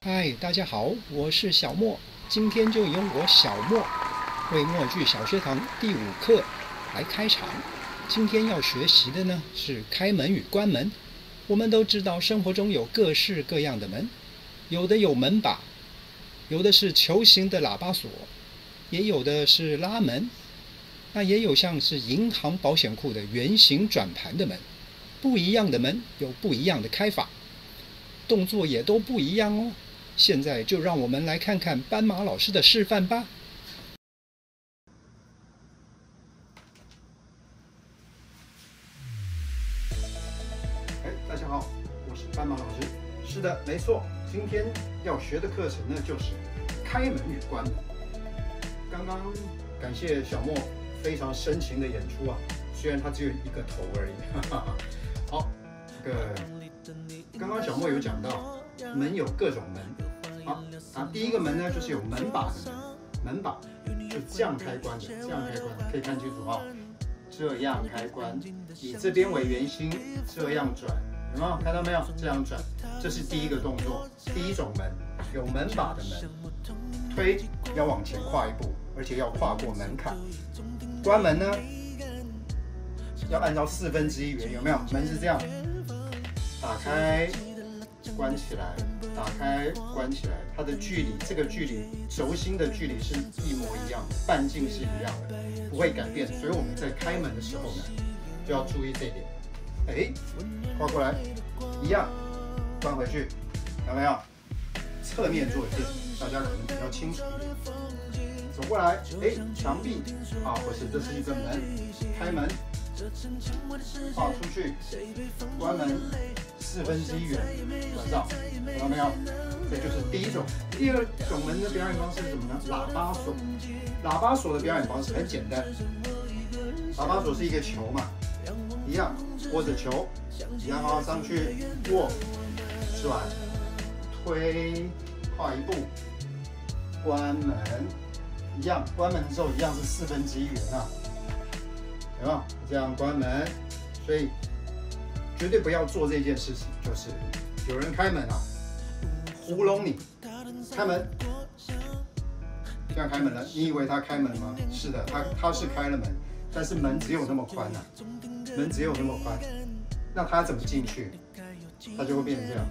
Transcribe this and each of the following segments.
嗨，大家好，我是小莫，今天就由我小莫为默剧小学堂第五课来开场。今天要学习的呢是开门与关门。我们都知道生活中有各式各样的门，有的有门把，有的是球形的喇叭锁，也有的是拉门，那也有像是银行保险库的圆形转盘的门。不一样的门有不一样的开法，动作也都不一样哦。现在就让我们来看看斑马老师的示范吧。哎，大家好，我是斑马老师。是的，没错，今天要学的课程呢就是开门与关门。刚刚感谢小莫非常深情的演出啊，虽然他只有一个头而已。哈 哈好，这个刚刚小莫有讲到门有各种门。好啊，第一个门呢，就是有门把的门，把是这样开关的，这样开关可以看清楚哦，这样开关，以这边为圆心，这样转，有没有看到没有？这样转，这是第一个动作，第一种门，有门把的门，推要往前跨一步，而且要跨过门槛。关门呢，要按照四分之一圆，有没有？门是这样，打开。关起来，打开，关起来，它的距离，这个距离，轴心的距离是一模一样的，半径是一样的，不会改变。所以我们在开门的时候呢，就要注意这点。哎，跨过来，一样，关回去，看到没有？侧面做一遍，大家可能比较清楚一点。走过来，哎，墙壁，啊，不是，这是一个门，开门。放出去，关门，四分之一圆，关上，看到没有？这就是第一种。第二种门的表演方式是什么呢？喇叭锁。喇叭锁的表演方式很简单，喇叭锁是一个球嘛，一样握着球，然后上去握，转，推，跨一步，关门，一样，关门之后一样是四分之一圆啊。没有这样关门？所以绝对不要做这件事情，就是有人开门啊，糊弄你，开门，这样开门了，你以为他开门吗？是的，他他是开了门，但是门只有那么宽呐，门只有那么宽，那他怎么进去？他就会变成这样，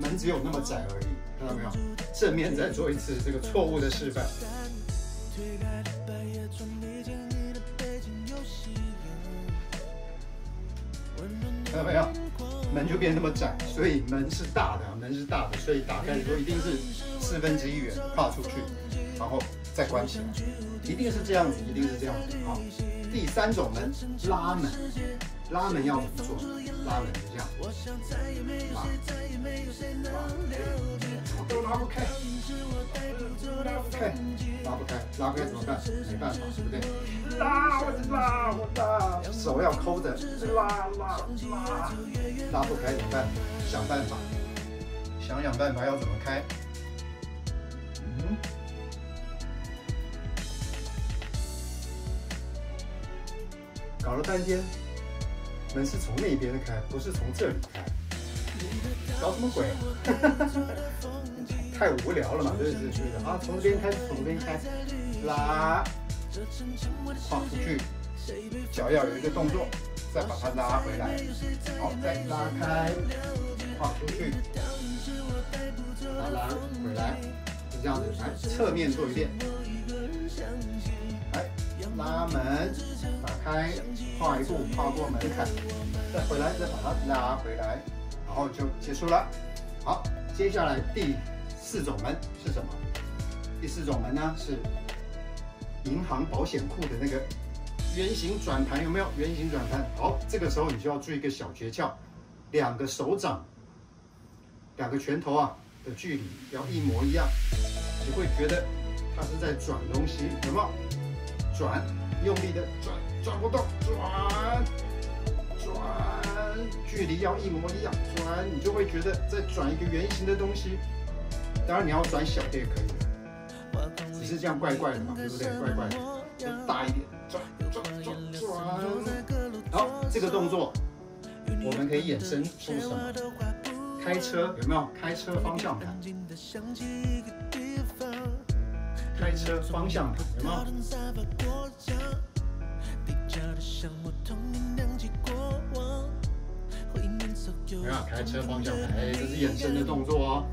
门只有那么窄而已，看到没有？正面再做一次这个错误的示范。看到没有？门就变那么窄，所以门是大的，门是大的，所以打开的时候一定是四分之一圆跨出去，然后再关起来，一定是这样子，一定是这样子。啊，第三种门拉门，拉门要怎么做？拉门是这样，拉，拉，都拉不开。拉不开，拉不开，拉不开怎么办？没办法，对不对？拉，我拉，我拉，手要抠着，拉拉拉，拉不开怎么办？想办法，想想办法要怎么开？嗯，搞了半天，门是从那边开，不是从这里开，搞什么鬼？太无聊了嘛，对对对啊！从这边开，从这边开，拉，跨出去，脚要有一个动作，再把它拉回来，好，再拉开，跨出去，把它拉回来，就这样子，来侧面做一遍，来拉门，开，跨一步，跨过门槛，再回来，再把它拉回来，然后就结束了。好，接下来第。四种门是什么？第四种门呢是银行保险库的那个圆形转盘，有没有？圆形转盘。好，这个时候你就要注意一个小诀窍，两个手掌、两个拳头啊的距离要一模一样，你会觉得它是在转东西，有没有？转，用力的转，转不动，转，转，距离要一模一样，转，你就会觉得在转一个圆形的东西。当然你要转小的也可以，只是这样怪怪的嘛，对不对？怪怪的，大一点，转转转转。好，这个动作我们可以衍生出什么？开车有没有？开车方向盘，开车方向盘有没有？有没有？开车方向盘，哎，这是延伸的动作哦。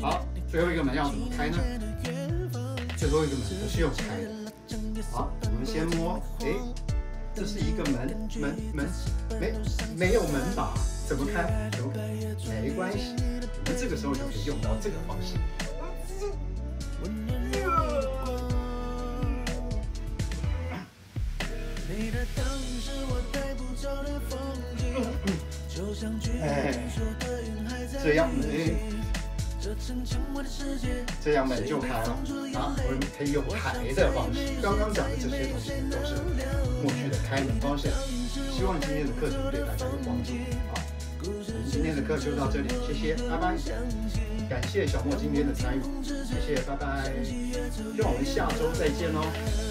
好，最后一个门要怎么开呢？最后一个门不是用开的。好，我们先摸，哎，这是一个门，门门没没有门把，怎么开？怎么开？没关系，我们这个时候就可以用到这个方式。这样美。这样美就开了啊！我们可以用排的方式。刚刚讲的这些东西都是默序的开门方式。希望今天的课程对大家有帮助啊！我们今天的课就到这里，谢谢，拜拜。感谢小莫今天的参与，谢谢，拜拜。希望我们下周再见哦。